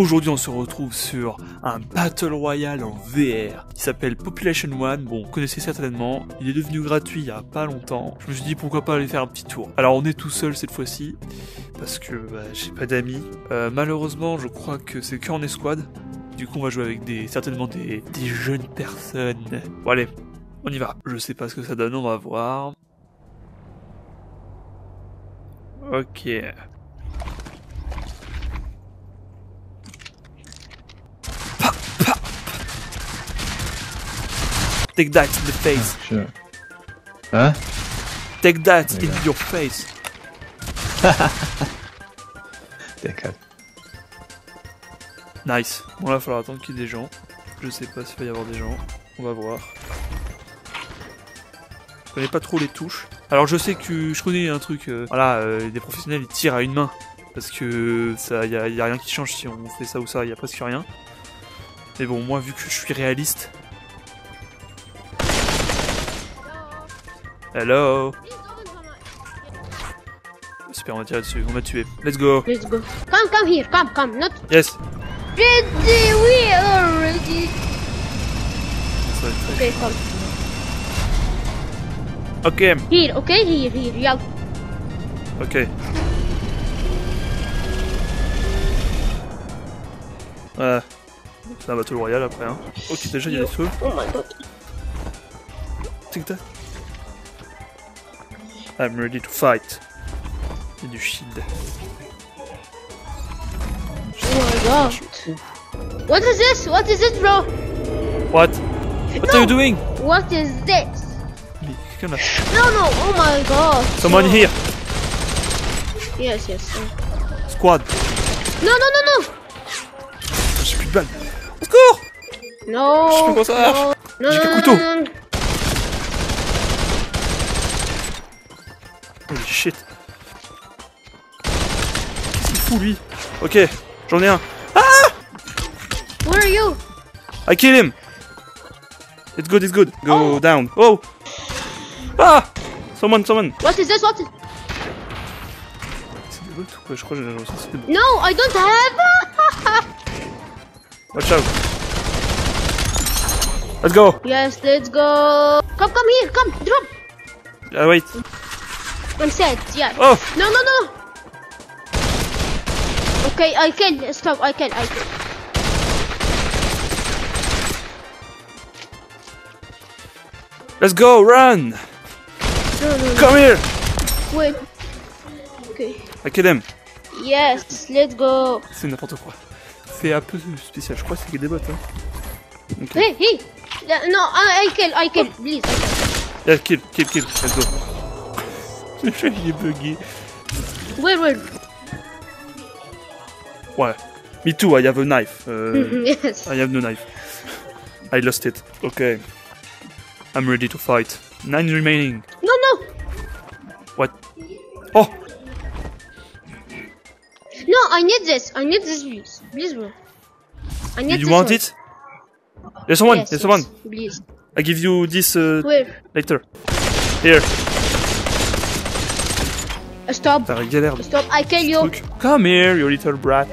Aujourd'hui, on se retrouve sur un Battle Royale en VR qui s'appelle Population One. Bon, vous connaissez certainement. Il est devenu gratuit il y a pas longtemps. Je me suis dit pourquoi pas aller faire un petit tour. Alors, on est tout seul cette fois-ci parce que bah, j'ai pas d'amis. Euh, malheureusement, je crois que c'est que en escouade. Du coup, on va jouer avec certainement des, des jeunes personnes. Bon, allez, on y va. Je sais pas ce que ça donne, on va voir. Ok. Take that in the face. Sure. Hein Take that in your face. D'accord. Nice. Bon là, il va falloir attendre qu'il y ait des gens. Je sais pas s'il va y avoir des gens. On va voir. Je connais pas trop les touches. Alors je sais que je connais un truc. euh, voilà, euh, des professionnels ils tirent à une main parce que ça, y a, y a rien qui change si on fait ça ou ça. Y a presque rien. Mais bon, moi vu que je suis réaliste. Hello. Super, on va tirer dessus. On va tuer. Let's go. Let's go. Come, come here. Come, come. Not Yes. ready. We are ready. Ça va être très Okay, come. Ok, Here, okay? Here, here. Yeah. ok. Ouais. C'est un battle royal après, hein. Ok, déjà il y a des feux. Oh I'm ready to fight. A du shield. Oh my god. What is this? What is this, bro? What? What are you doing? What is this? Là. No, no. Oh my god. Someone No. here. Yes, yes. Squad. No, no, no, no. J'ai plus de balles. Au secours No. Je sais pas ça marche. no. No, J'ai no, plus de no, couteau. Holy shit. Qu'est-ce qu'il fout lui Ok, j'en ai un. Where are you? I kill him. It's good, it's good. Go down. Oh. Ah. Someone, someone. What is this? What is... C'est des bots ou quoi Je crois que j'ai reçu c'est des bots. No, I don't have. Watch out. Let's go. yes, let's go. Come, come here. Come, drop. Ah wait. I'm set. Yeah. Oh. No, no, no. Okay, I can. Stop. I can. I can. Let's go. Run. No, no, no. Come here. Wait. Okay. I kill him. Yes, let's go. C'est n'importe quoi. C'est un peu spécial. Je crois que c'est des bots. Hein. Hey, hey. No, I, can. I can. Please. I can. Yeah, kill, kill, kill. Let's go. Le jeu il est bugué. Where, where? Ouais. Me too. I have a knife. Euh, yes. I have no knife. I lost it. Okay. I'm ready to fight. Nine remaining. No, no. What? Oh! No, I need this. I need this, please. Please, bro. I need you this want one. it? There's someone. Yes, There's yes. someone. Please. I give you this uh, later. Here. Stop. Galère Stop. I kill you. truc. Come here, you little brat.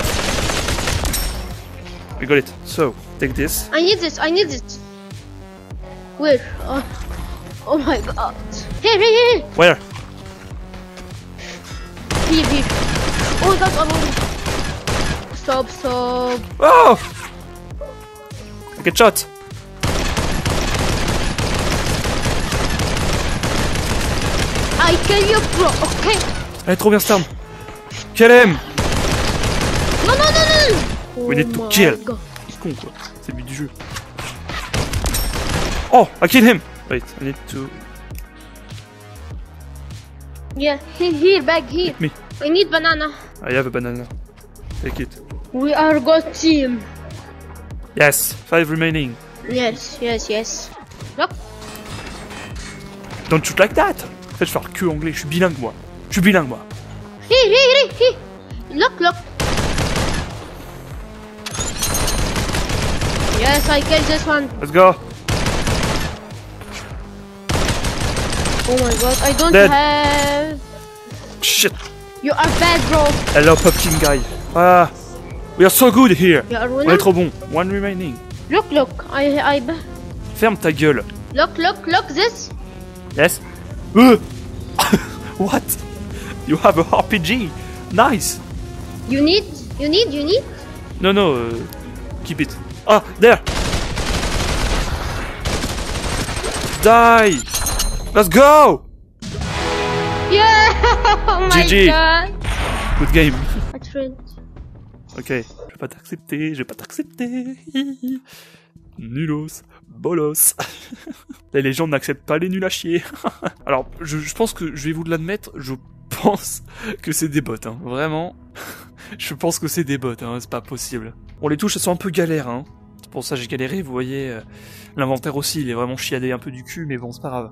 We got it. So, take this. I need this. I need this. Where? Oh, oh my god. Here, here, here. Where? Here, here. Oh my god, I'm already. Stop, stop. Oh! I get shot. I kill you, bro. Okay. Elle est trop bien cette arme. Kill him! No, no, no, no. no. We need to kill. C'est con quoi. C'est le but du jeu. Oh! I kill him! Wait, I need to... Yeah, here, here, back here. Me. I need banana. I have a banana. Take it. We are good team. Yes! Five remaining. Yes, yes, yes. Look. Don't shoot like that! En fait, je parle que anglais. Je suis bilingue moi. Je suis bilingue moi. Here, here, here, here. Look, look. Yes, I killed this one. Let's go! Oh my god, I don't Dead. have. Shit! You are bad, bro. Hello, Pumpkin Guy. Ah! We are so good here. On est trop bon. One remaining. Look, look. I, I. Ferme ta gueule. Look, look, look. This. Yes. Euh. What? You have a RPG. Nice. You need. You need. You need? No, no. Uh, keep it. Ah, there. Die. Let's go. Yeah. Oh my GG. god. Good game. Ok. Je vais pas t'accepter. Je vais pas t'accepter. Nulos. Bolos. les gens n'acceptent pas les nuls à chier. Alors, je, je pense que je vais vous l'admettre. Je pense que c'est des bots. Hein. Vraiment. je pense que c'est des bots. Hein. C'est pas possible. Bon, les touches, elles sont un peu galères. Hein. C'est pour ça que j'ai galéré. Vous voyez, euh, l'inventaire aussi, il est vraiment chiadé un peu du cul. Mais bon, c'est pas grave.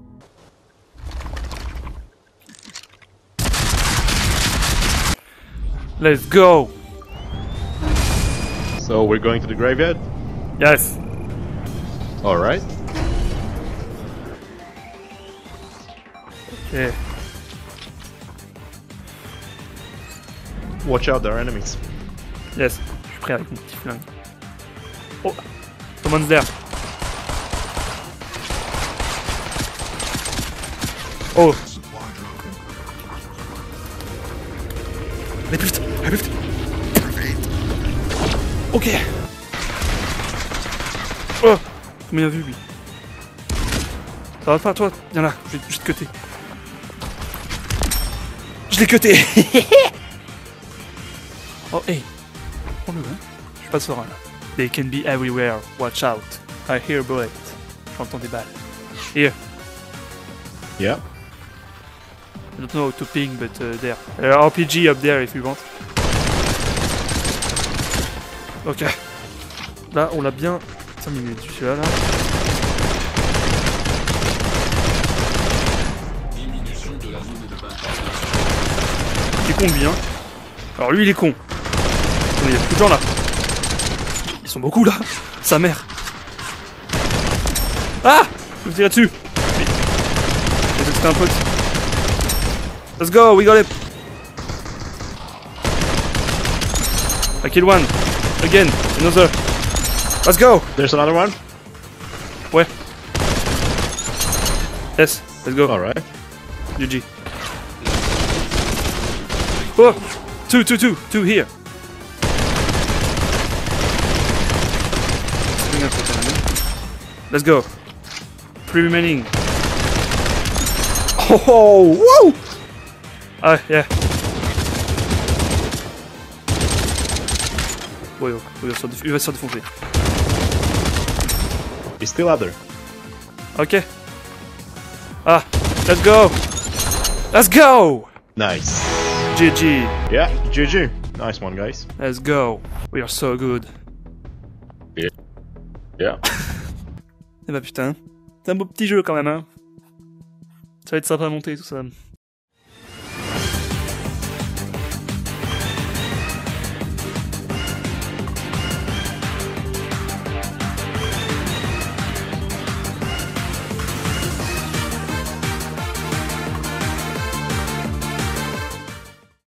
Let's go. So we're going to the graveyard? Yes. Alright. Ok. Watch out, there are enemies. Yes. Je suis prêt avec mon petit flingue. Oh. Someone's there. Oh. Mais putain, mais putain. Ok. Oh. Combien vu lui Ça va pas toi? Viens là, je vais, je vais te cutter. Je l'ai cuté Oh hey Prends-le hein Je suis pas serein là. They can be everywhere, watch out. I hear bullets. J'entends des balles. Here. Yeah. I don't know how to ping, but uh, there. Uh, RPG up there if you want. Ok. Là, on l'a bien terminé dessus, celui-là. Là. Il est con lui, hein. Alors lui, il est con. Il y a beaucoup de gens là. Ils sont beaucoup là. Sa mère. Ah Je me tirer dessus. C'était un pote. Let's go, we got it. I kill one. Again, another. Let's go. There's another one? Ouais. Yes, let's go. Alright. GG. Oh, two, two, two, two here. Let's go. Three remaining. Oh, whoa! Ah, yeah. Ouais, ouais, il va se faire déf- il va se faire défoncer. He's still out there. Ok. Ah, let's go! Let's go! Nice. GG. Yeah, GG. Nice one, guys. Let's go. We are so good. Yeah. Yeah. Eh bah putain. C'est un beau petit jeu quand même, hein. Ça va être sympa à monter tout ça.